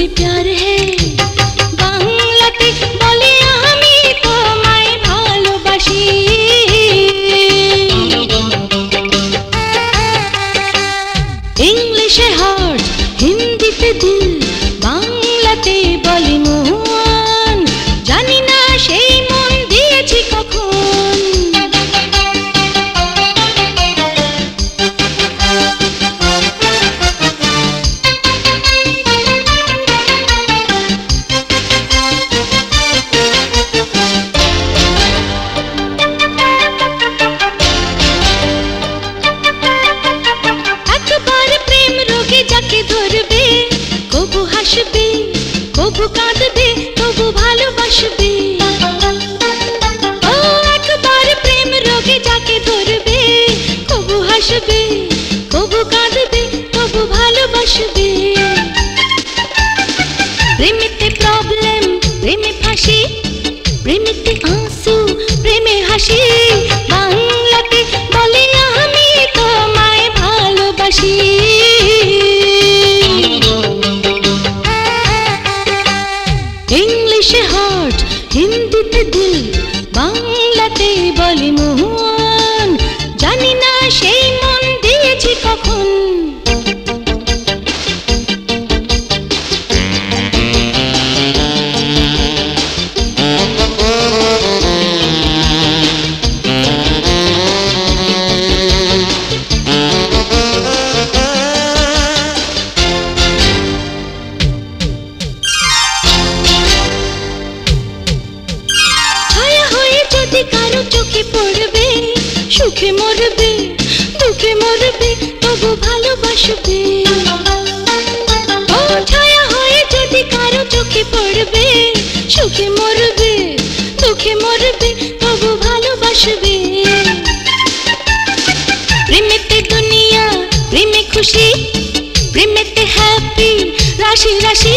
সৃষ্টি প্যার হে বাংলাতে বলে আমি তোমায় ভালোবাসি ইংলিশে হার্ট হিন্দিতে দিল বাংলাতে বলে মোহন ভালোবাসবে ও একবার প্রেম ফাঁসি প্রেমেতে আমি তোমায় ভালোবাসি। ইংলিশে হার্ট হিন্দিতে দিল যদি কারও চোখে পড়বে, সুখে মরবে, দুঃখে মরবে, তবু ভালোবাসবে। ছায়া হয়ে যদি কারও চোখে পড়বে, সুখে মরবে, দুঃখে মরবে, তবু ভালোবাসবে। প্রেমেতে দুনিয়া, প্রেমে খুশি, প্রেমেতে হ্যাপি রাশি রাশি